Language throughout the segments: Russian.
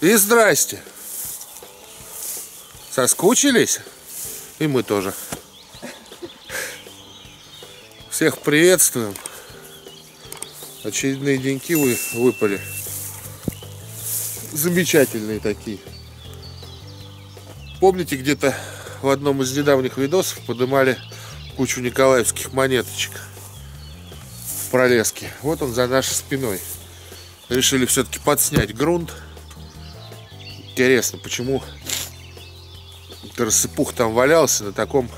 И здрасте. Соскучились? И мы тоже. Всех приветствуем. Очередные деньки вы выпали. Замечательные такие. Помните, где-то в одном из недавних видосов поднимали кучу николаевских монеточек в пролеске. Вот он за нашей спиной. Решили все-таки подснять грунт. Интересно, почему рассыпух там валялся на таком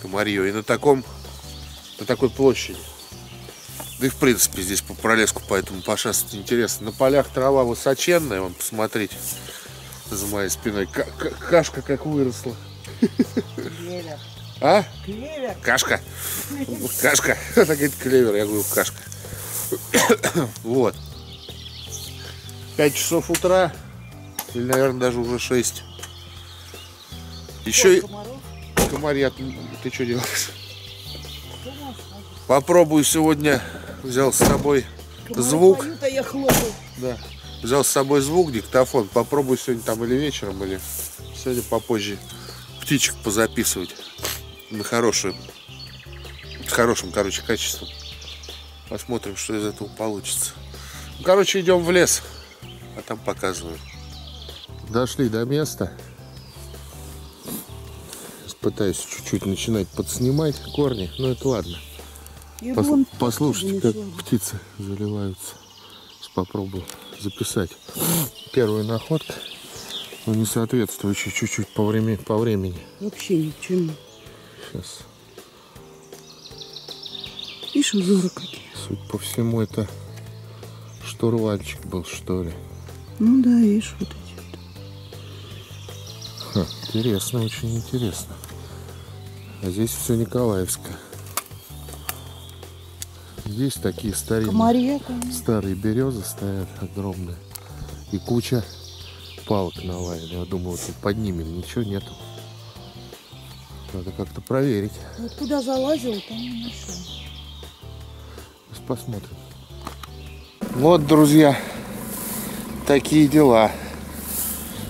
комарье и на таком на такой площади. Да и в принципе здесь по пролеску поэтому пошастать интересно. На полях трава высоченная, вон посмотрите за моей спиной. К кашка как выросла. Клевер. А? Клевер. Кашка. Кашка. Она говорит клевер, я говорю кашка. Вот. 5 часов утра. Или, наверное, даже уже 6. Еще и... Комарья, ты, ты что делаешь? Попробую сегодня. Взял с собой звук. я хлопаю. Да. Взял с собой звук, диктофон. Попробую сегодня там или вечером, или сегодня попозже птичек позаписывать на хорошую, с хорошим, короче, качеством. Посмотрим, что из этого получится. Ну, короче, идем в лес, а там показываю. Дошли до места. Пытаюсь чуть-чуть начинать подснимать корни, но это ладно. Пос послушайте, как птицы заливаются. Сейчас попробую записать. Первая находка, но не соответствующая чуть-чуть по, времени, по времени. Вообще ничего. Сейчас. Видишь, узоры какие. Судя по всему, это штурвальчик был, что ли. Ну да, видишь, вот интересно, очень интересно. А здесь все Николаевское. Здесь такие Комарья, старые березы стоят огромные. И куча палок навалена. Я думаю, вот под ними ничего нету. Надо как-то проверить. Вот куда залазил, там не нашел. Сейчас посмотрим. Вот, друзья, такие дела.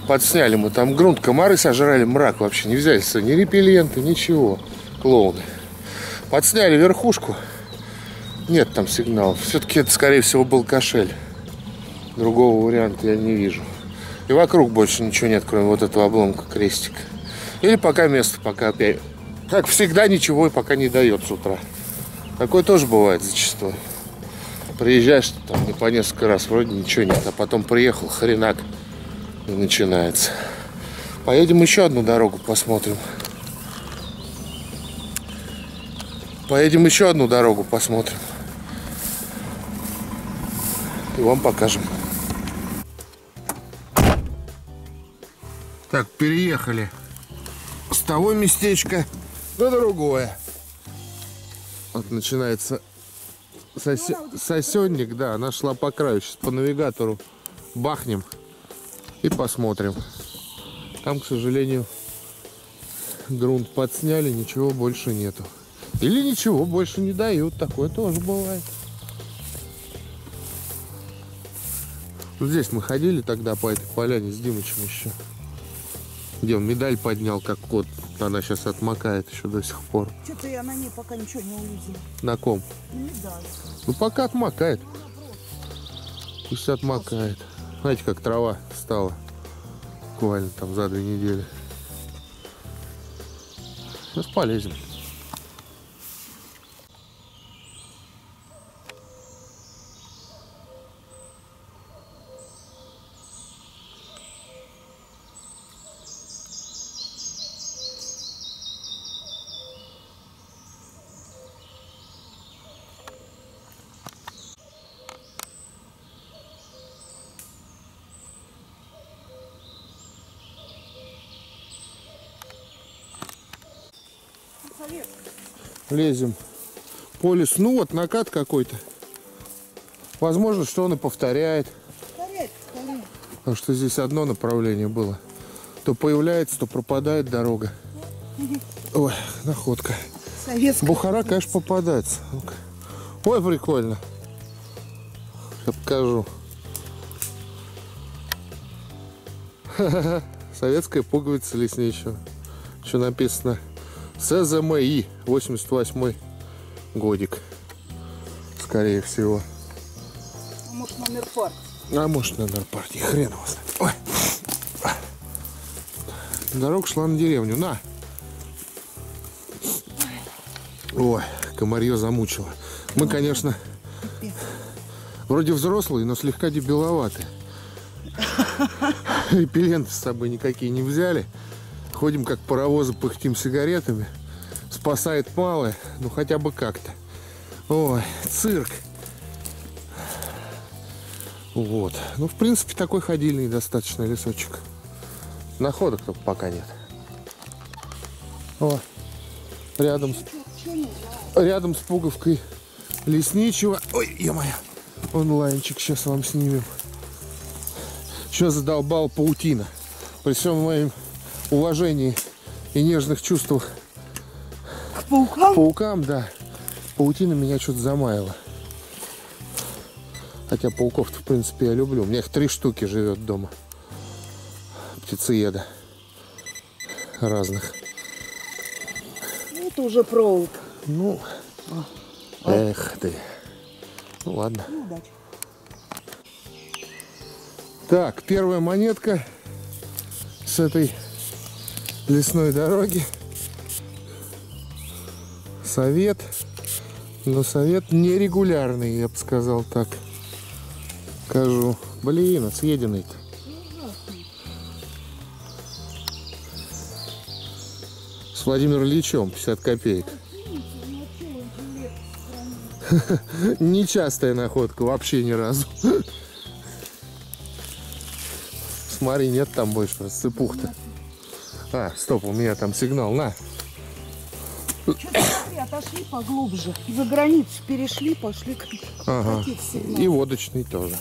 Подсняли мы там грунт, комары сожрали, мрак вообще не взялись, ни репелленты, ничего, клоуны. Подсняли верхушку, нет там сигналов. Все-таки это, скорее всего, был кошель. Другого варианта я не вижу. И вокруг больше ничего нет, кроме вот этого обломка крестика. Или пока место, пока опять. Как всегда, ничего и пока не дает с утра. Такое тоже бывает зачастую. Приезжаешь там не по несколько раз, вроде ничего нет, а потом приехал, хренак, и начинается. Поедем еще одну дорогу посмотрим. Поедем еще одну дорогу посмотрим. И вам покажем. Так, переехали с того местечка на другое. Вот начинается сосе... сосенник, да, она шла по краю. Сейчас по навигатору бахнем и посмотрим. Там, к сожалению, грунт подсняли, ничего больше нету. Или ничего больше не дают, такое тоже бывает. Здесь мы ходили тогда по этой поляне с Димычем еще. Где он медаль поднял, как кот. Она сейчас отмокает еще до сих пор. Что-то я на ней пока ничего не увидела. На ком? Медаль. Ну пока отмокает. Пусть отмокает. Знаете, как трава стала. Буквально там за две недели. Сейчас полезем. Лезем по лесу. Ну вот накат какой-то. Возможно, что он и повторяет. Повторяет, повторяет. Потому что здесь одно направление было. То появляется, то пропадает дорога. Ой, находка. Советская. Бухара, конечно, попадается. Ой, прикольно. Я покажу. Советская пуговица лесничего. Что написано? СЗМИ 88 годик. Скорее всего. А может номер партии? А может номер партии. Хрен его знает. Ой. Дорога шла на деревню. На. Ой, комарье замучило. Мы, конечно, вроде взрослые, но слегка дебиловаты. Репелленты с собой никакие не взяли. Ходим как паровозы, пыхтим сигаретами. Спасает малое, ну хотя бы как-то. Ой, цирк. Вот. Ну, в принципе, такой ходильный достаточно лесочек. Находок только пока нет. О, рядом с, рядом с пуговкой лесничего. Ой, ё-моё. Онлайнчик сейчас вам снимем. Что задолбал паутина. При всем моем уважении и нежных чувствах К паукам? к паукам, да. Паутина меня что-то замаяла. Хотя пауков-то, в принципе, я люблю. У меня их три штуки живет дома. Птицееда. Разных. Это уже проволока. Ну, эх ты. Ну ладно. Ну, удачи. Так, первая монетка с этой лесной дороги. Совет. Но совет нерегулярный, я бы сказал так. Скажу. Блин, а съеденный-то. С Владимиром Ильичем 50 копеек. Нечастая находка, вообще ни разу. Смотри, нет там больше рассыпух-то. А, стоп, у меня там сигнал, на. Смотри, отошли поглубже. За границу перешли, пошли Ага. И водочный тоже.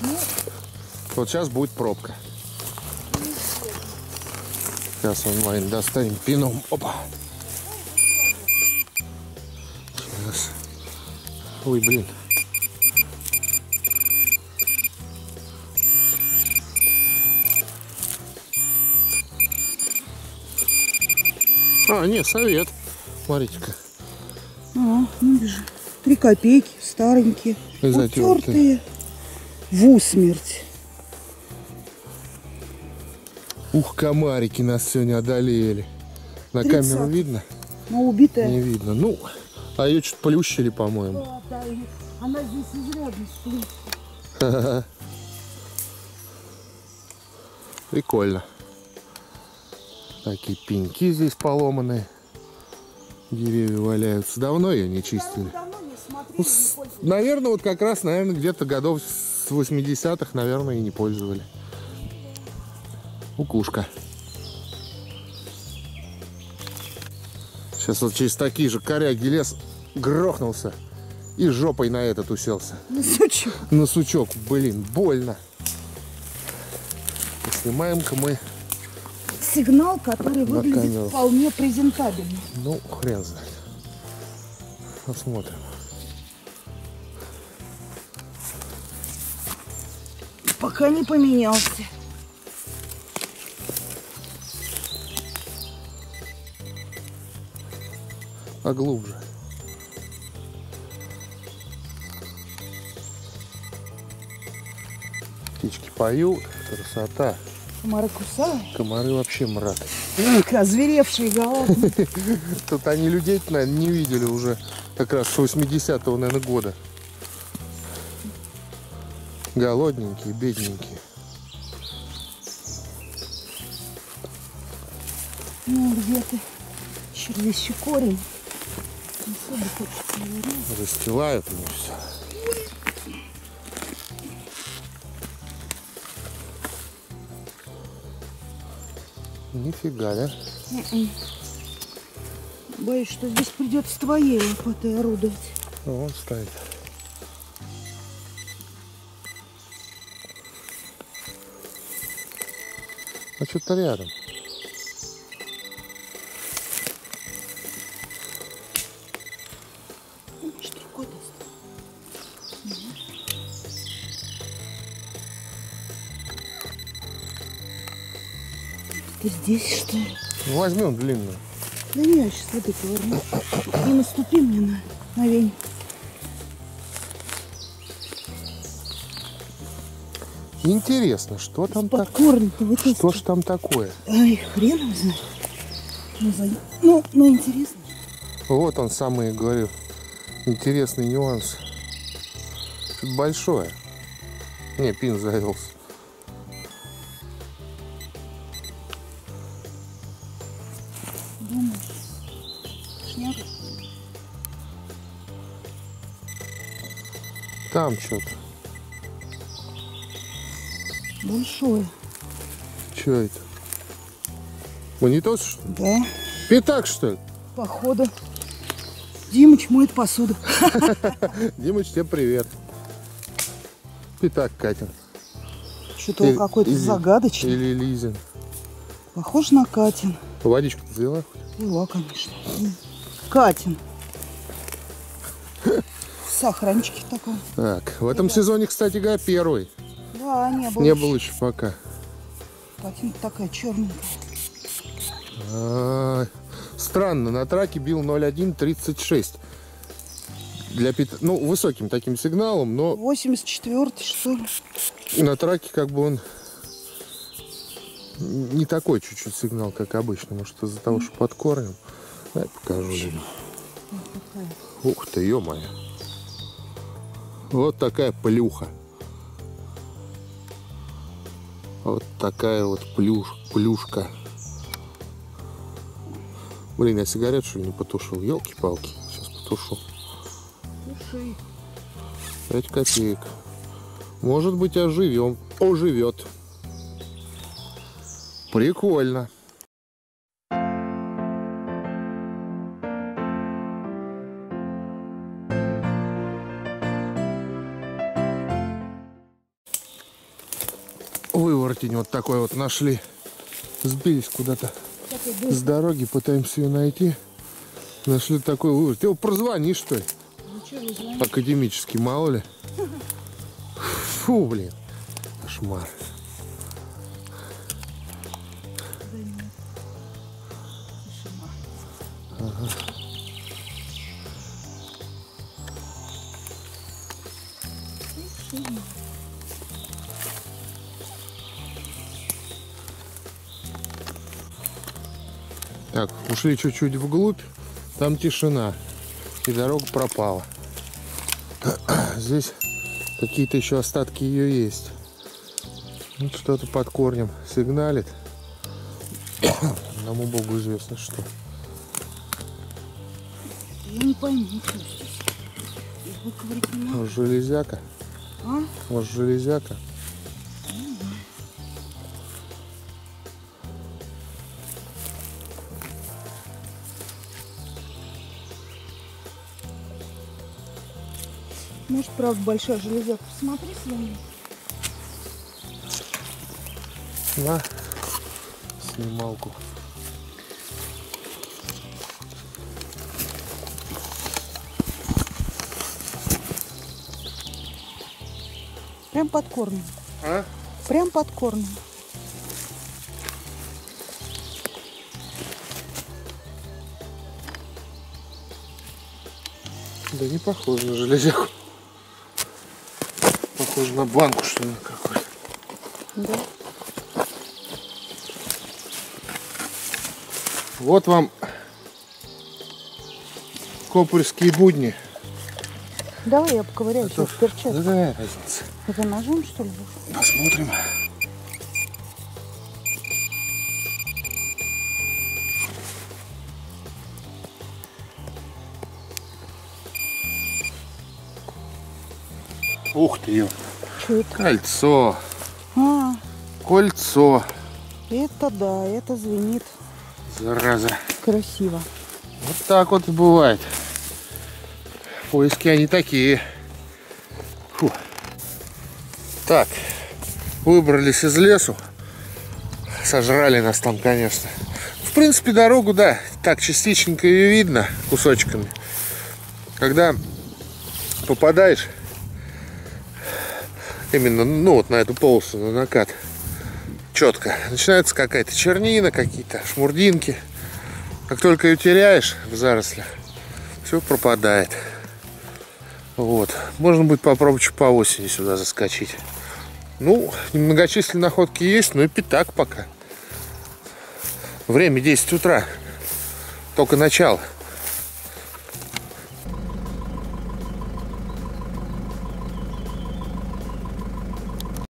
Ну, Вот сейчас будет пробка. Сейчас онлайн достанем пином. Опа. Сейчас. Ой, блин. А, нет, совет. Смотрите-ка. а, ну, вижу. Три копейки, старенькие. И затертые. Утертые. В усмерть. Ух, комарики нас сегодня одолели. На камеру Тридцать. видно? Но убитая. Не видно. Ну, а ее что-то плющили, по-моему. Да, да, и Она здесь изрядно сплю. Прикольно. Такие пеньки здесь поломанные. Деревья валяются. Давно ее не чистили. Давно не смотрели, Ну, не с- пользовались. наверное, вот как раз, наверное, где-то годов с 80-х, наверное, и не пользовали. Укушка. Сейчас вот через такие же коряги лес грохнулся и жопой на этот уселся. Ну, сучок. На сучок, блин, больно. Снимаем-ка мы, Сигнал, который выглядит камеру. вполне презентабельно. ну, хрен знает. Посмотрим. Пока не поменялся. Поглубже. Птички поют, красота. Комары кусают. Комары вообще мрак. Эх, озверевшие голодные. Тут они людей, наверное, не видели уже как раз с 80-го, наверное, года. Голодненькие, бедненькие. Ну, где-то корень. Особо хочется его резать. Застилают мне все. Нифига, да? Боюсь, что здесь придется твоей лопатой орудовать. Ну, он стоит. А что-то рядом. Здесь, что ли. Ну, возьмем длинную. Да не, я сейчас вот эти верну. Не наступи мне на, на вень. Интересно, что там Под так... корень-то вытаскивай. Что ж там такое? Ай, хрен его знает. Ну, за- ну, ну, интересно. Вот он самый, говорю, интересный нюанс. Большое. Не, пин завелся. Думаю. Шняга. Там что-то. Большое. Что это? Ли? Да, Пятак, что ли? походу. Димыч моет посуду. Димыч, тебе привет. Пятак Катин. Что-то он какой-то загадочный. Или Лизин. Похож на Катин. Водичку взяла? Пила, конечно. Катин. В сахаранчике такой. Так, в этом сезоне, кстати говоря, первый. Да, не было. Не еще. было еще пока. Катин такая черненькая. А, Странно, на траке бил 0.136. Для пит... Ну, высоким таким сигналом, но 84 что ли? на траке как бы он не такой чуть-чуть сигнал, как обычно. Может, из-за того, что под корнем. Дай покажу. Лена. Ух ты, ё-моё. Вот такая плюха. Вот такая вот плюш, плюшка. Блин, я сигарет что ли не потушил? Елки-палки. Сейчас потушу. Слушай, 5 копеек. Может быть, оживем. Оживет. Прикольно. Выворотень вот такой вот нашли. Сбились куда-то с дороги, пытаемся ее найти. Нашли такой выворот. Ты его прозвони, что ли? Академический, мало ли. Фу, блин. Кошмар. Так, ушли чуть-чуть вглубь. Там тишина. И дорога пропала. Здесь какие-то еще остатки ее есть. Вот что-то под корнем сигналит. Одному богу известно что. Я не пойму, что здесь. Может, железяка? А? Может, железяка? Может, правда, большая железяка. Посмотри, Слоня. На. Снималку. Прям под корнем. А? Прям под корнем. Да не похоже на железяку. Похоже на банку, что ли, какой-то. Да. Вот вам копырские будни. Давай я поковыряю сейчас в перчатке. Да разница? Это ножом, что ли? Посмотрим. Ух ты. Что это? кольцо, А, кольцо, это да, это звенит зараза. красиво. Вот так вот и бывает. Поиски они такие. Так, выбрались из лесу. Сожрали нас там, конечно. В принципе, дорогу, да, так частичненько ее видно кусочками. Когда попадаешь именно, ну, вот на эту полосу, на накат, четко. Начинается какая-то чернина, какие-то шмурдинки. Как только ее теряешь в зарослях, все пропадает. Вот. Можно будет попробовать по осени сюда заскочить. Ну, многочисленные находки есть, но и пятак пока. Время 10 утра. Только начало.